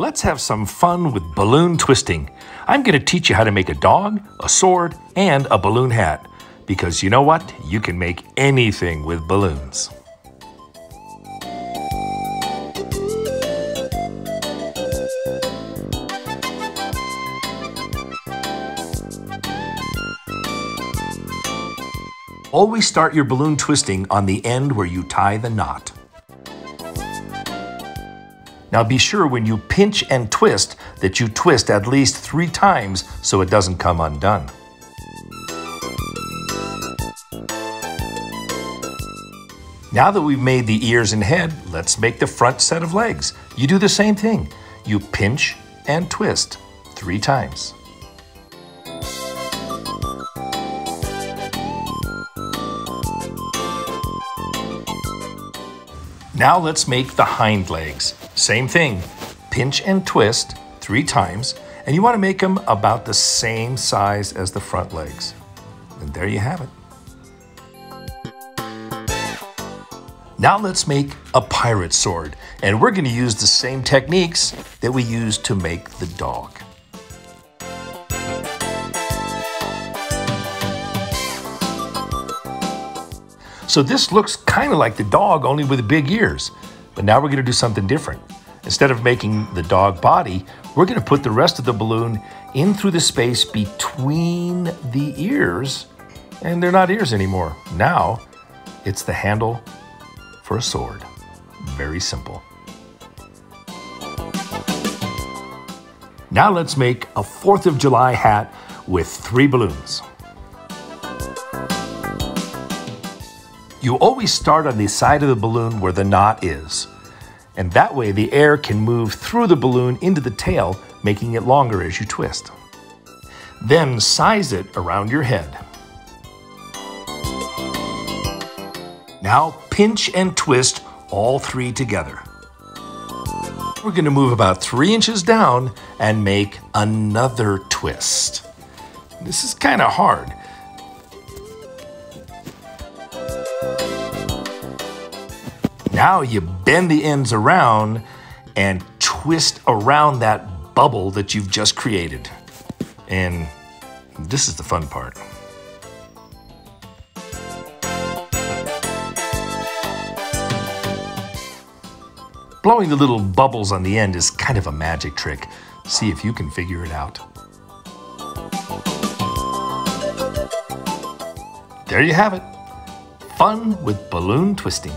Let's have some fun with balloon twisting. I'm going to teach you how to make a dog, a sword, and a balloon hat. Because you know what? You can make anything with balloons. Always start your balloon twisting on the end where you tie the knot. Now be sure when you pinch and twist that you twist at least three times so it doesn't come undone. Now that we've made the ears and head, let's make the front set of legs. You do the same thing. You pinch and twist three times. Now let's make the hind legs. Same thing, pinch and twist three times, and you want to make them about the same size as the front legs. And there you have it. Now let's make a pirate sword, and we're going to use the same techniques that we used to make the dog. So this looks kind of like the dog, only with big ears. But now we're going to do something different. Instead of making the dog body, we're going to put the rest of the balloon in through the space between the ears. And they're not ears anymore. Now it's the handle for a sword. Very simple. Now let's make a 4th of July hat with three balloons. You always start on the side of the balloon where the knot is. And that way the air can move through the balloon into the tail, making it longer as you twist. Then size it around your head. Now pinch and twist all three together. We're going to move about three inches down and make another twist. This is kind of hard. Now you bend the ends around and twist around that bubble that you've just created. And this is the fun part. Blowing the little bubbles on the end is kind of a magic trick. See if you can figure it out. There you have it. Fun with balloon twisting.